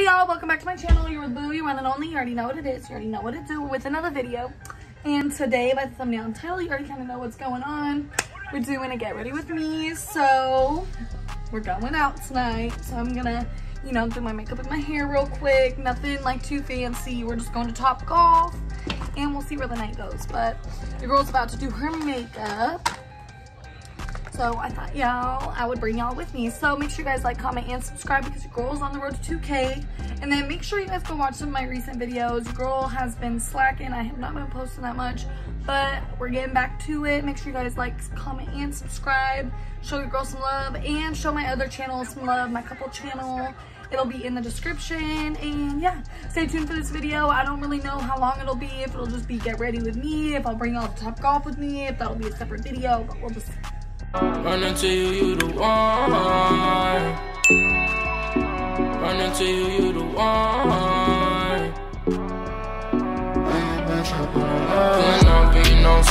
Hey y'all, welcome back to my channel. You're with Boo, you one and only. You already know what it is. You already know what to do with another video. And today, by the thumbnail and title, you already kind of know what's going on. We're doing a get ready with me. So, we're going out tonight. So I'm gonna, you know, do my makeup and my hair real quick. Nothing like too fancy. We're just going to Top Golf. And we'll see where the night goes. But your girl's about to do her makeup. So I thought y'all, I would bring y'all with me. So make sure you guys like, comment, and subscribe because your girl's on the road to 2K. And then make sure you guys go watch some of my recent videos. Girl has been slacking. I have not been posting that much, but we're getting back to it. Make sure you guys like, comment, and subscribe. Show your girl some love and show my other channel some love, my couple channel. It'll be in the description. And yeah, stay tuned for this video. I don't really know how long it'll be. If it'll just be get ready with me, if I'll bring y'all to Top Golf with me, if that'll be a separate video, but we'll just Run into you, you the one. Run into you, you the one. Pulling up and you know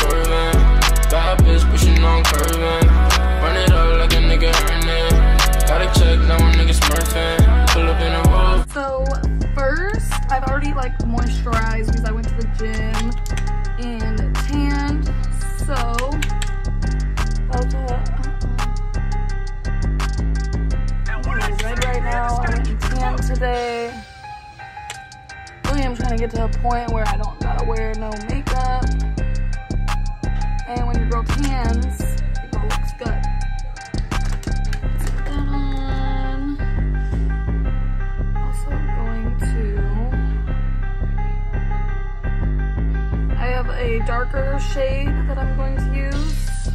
darker shade that I'm going to use.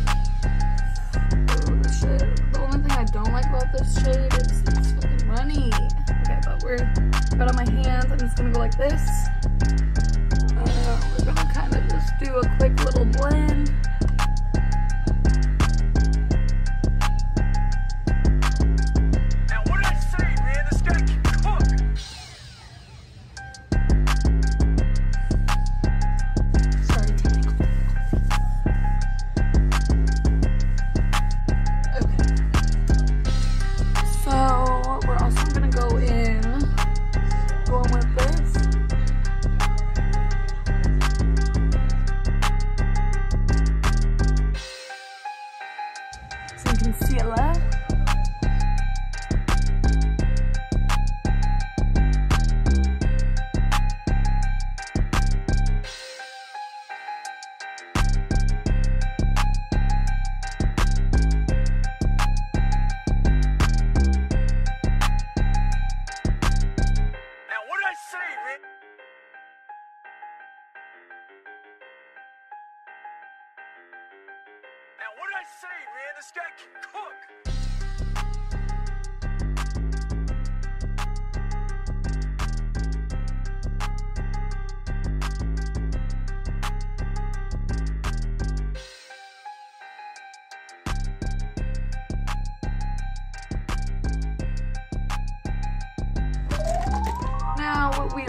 Ooh, this. The only thing I don't like about this shade is it's fucking runny. Okay, but we're got on my hands. I'm just gonna go like this. Uh, we're gonna kind of just do a quick little blend.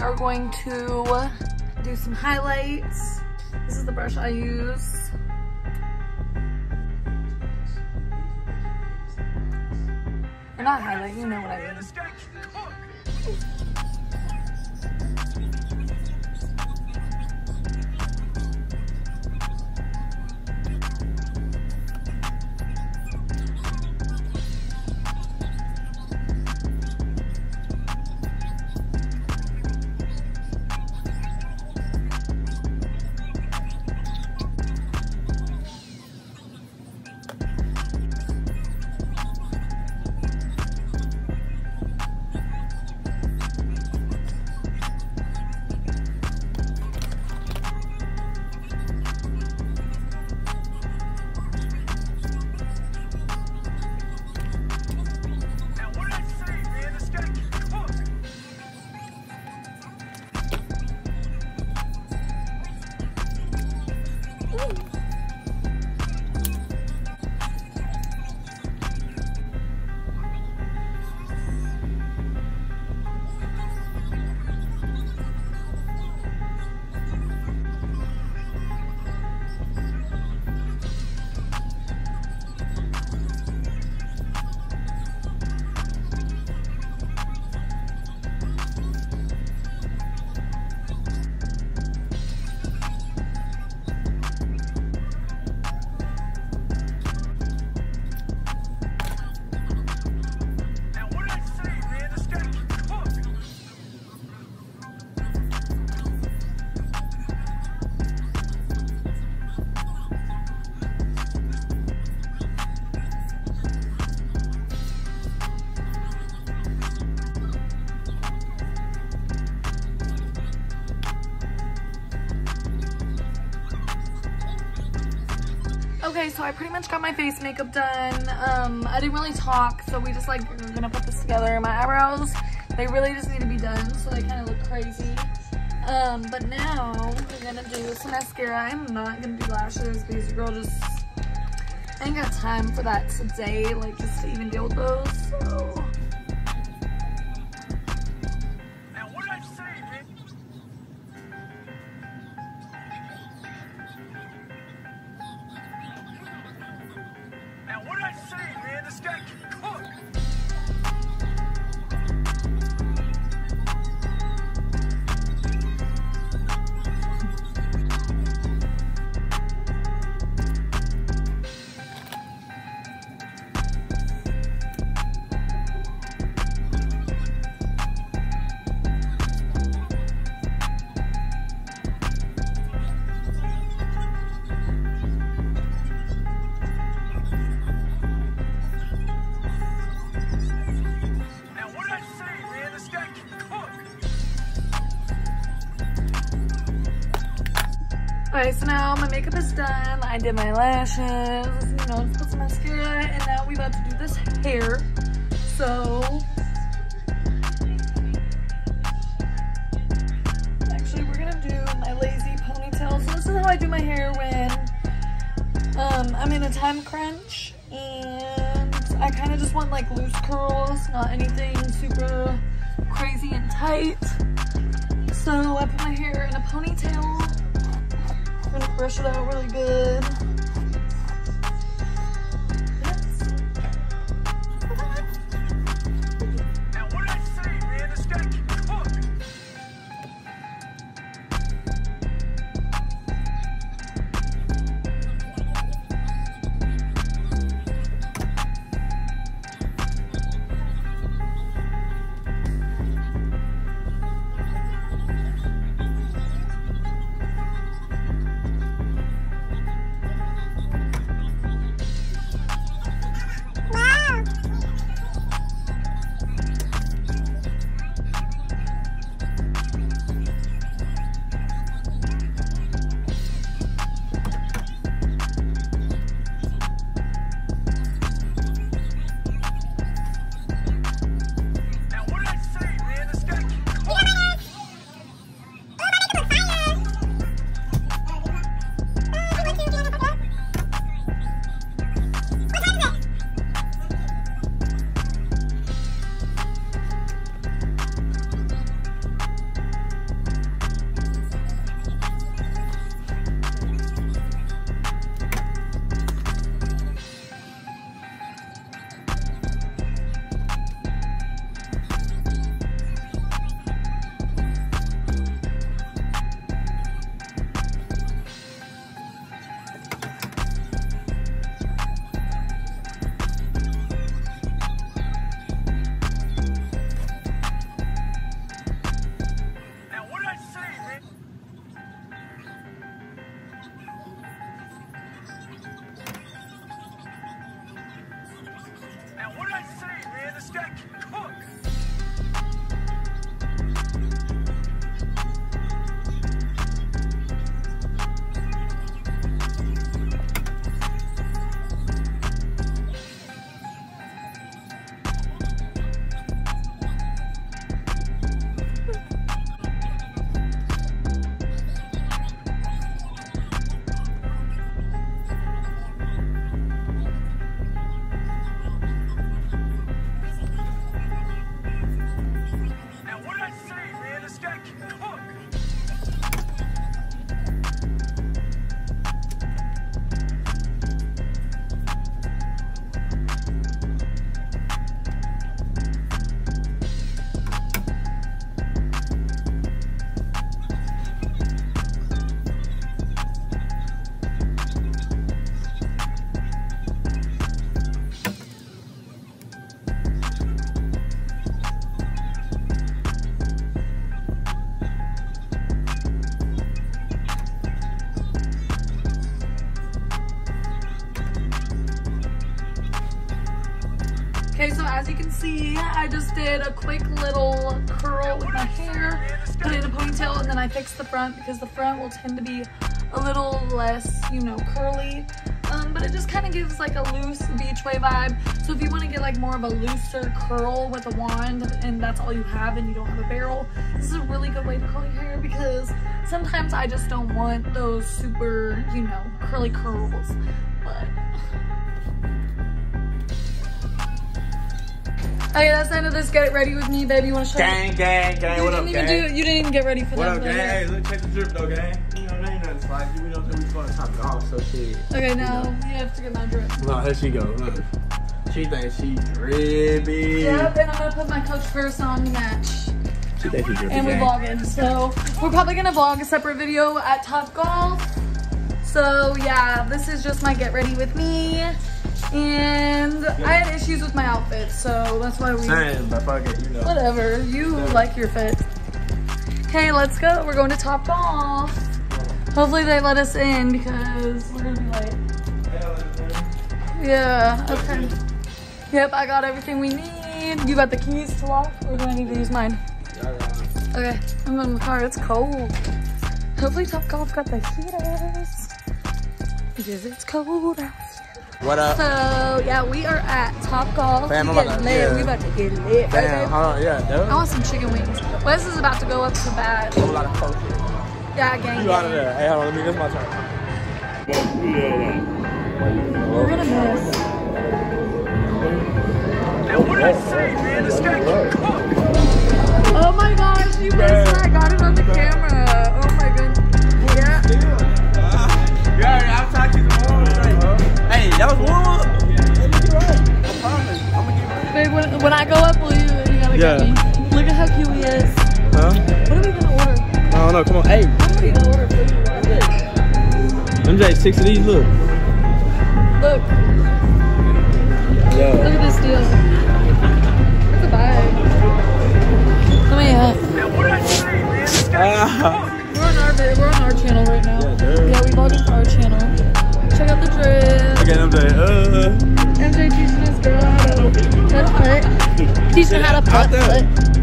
Are going to do some highlights. This is the brush I use. Or not highlight, you know what I mean. Okay, so I pretty much got my face makeup done. Um, I didn't really talk, so we just like we're gonna put this together. My eyebrows, they really just need to be done, so they kind of look crazy. Um, but now we're gonna do some mascara. I'm not gonna do lashes because girl just I ain't got time for that today, like just to even deal with those. So Alright, so now my makeup is done. I did my lashes, you know, put some mascara, and now we about to do this hair. So actually we're gonna do my lazy ponytail. So this is how I do my hair when um, I'm in a time crunch and I kind of just want like loose curls, not anything super crazy and tight. So I put my hair in a ponytail. Gonna brush it out really good. See, I just did a quick little curl with my hair, put it in a ponytail, and then I fixed the front because the front will tend to be a little less, you know, curly. Um, but it just kind of gives like a loose beach way vibe. So if you want to get like more of a looser curl with a wand and that's all you have and you don't have a barrel, this is a really good way to curl your hair because sometimes I just don't want those super, you know, curly curls. But Okay, that's the end of this. Get it ready with me, baby. You want to show Gang, gang, gang. You What up, didn't even gang? do. You didn't even get ready for What them. up, gang? Hey, look, check the drip though, gang. You know, there ain't nothing spicy. We don't think we supposed to top it off, so shit. Okay, now you have to get my drip. No, here she go. Look. She thinks she drippy. Yep, and I'm gonna put my Coach First on to match. She thinks she drippy. And we're gang. vlogging, so we're probably gonna vlog a separate video at Top Golf. So yeah, this is just my get ready with me. And I had issues with my outfit, so that's why we. Same, it, you know. Whatever, you like your fit. Okay, let's go. We're going to Top Golf. Hopefully they let us in because we're gonna be late. Yeah, okay. Yep, I got everything we need. You got the keys to lock, or do I need to use mine? Okay, I'm in the car. It's cold. Hopefully Top Golf got the heaters. Because it's cold out. What up? So, yeah, we are at Top Golf. Fam, we I'm about to- lit. yeah. We about to get lit. Right, Damn, hold on, yeah, dude. I want some chicken wings. Wes is about to go up to bat. whole lot of coke. Yeah, gang. You out of there. Hey, hold on, let me, this my turn. We're gonna miss. And what I say, man, this guy can cook. Oh my gosh, you missed six of these. Look. Look, look at this deal. It's a bag. Let me And what I say, man, this Ah. we're on our we're on our channel right now. Yeah. Yeah, we vlogging for our channel. Check out the drip. Okay, MJ. Uh. MJ teaching this girl how to putt putt. Teaching her how to putt.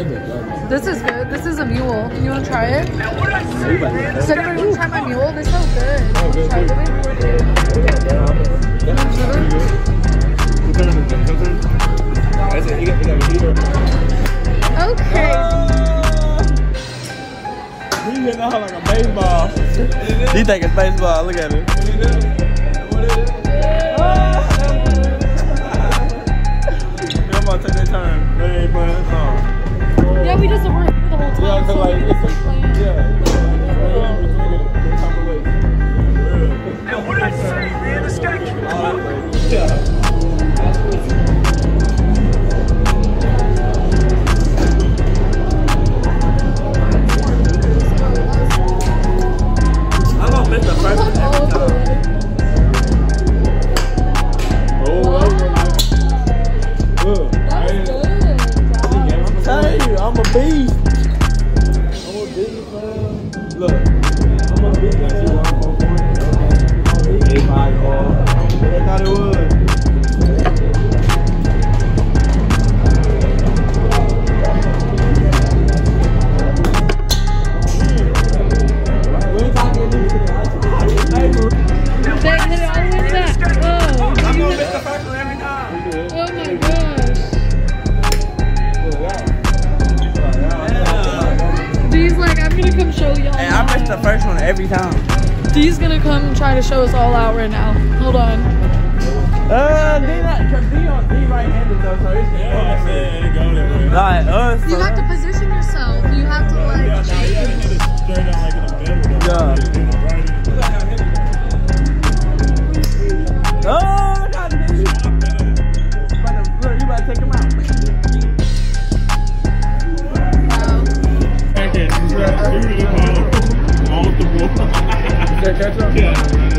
This is good. This is a mule. You want to try it? I say, man, Does anybody want to try my mule? They smell good. Oh, good, Try good. it. That's it. You got, you got a heater. Okay. He hitting out like a baseball. He think it's baseball. Look at it. Come about to take that turn. That ain't playing. Oh. Yeah, we just were here the whole time. Yeah, so so like, we it's can a, keep yeah. Right in between the- the compilation. Now, what did I say, man? This guy can All cook. that crazy. Yeah. I'm gonna miss the first one every time. Telling down. Dee's gonna come try to show us all out right now. Hold on. Uh, D not, D on D right-handed though, so he's gonna yeah, yeah, go there. Like us. You bro. have to position yourself. You have to like. Yeah, nah, gotta hit it. Yeah. Oh, you better, you take him out. Wow. Okay, yeah, catch him? Yeah.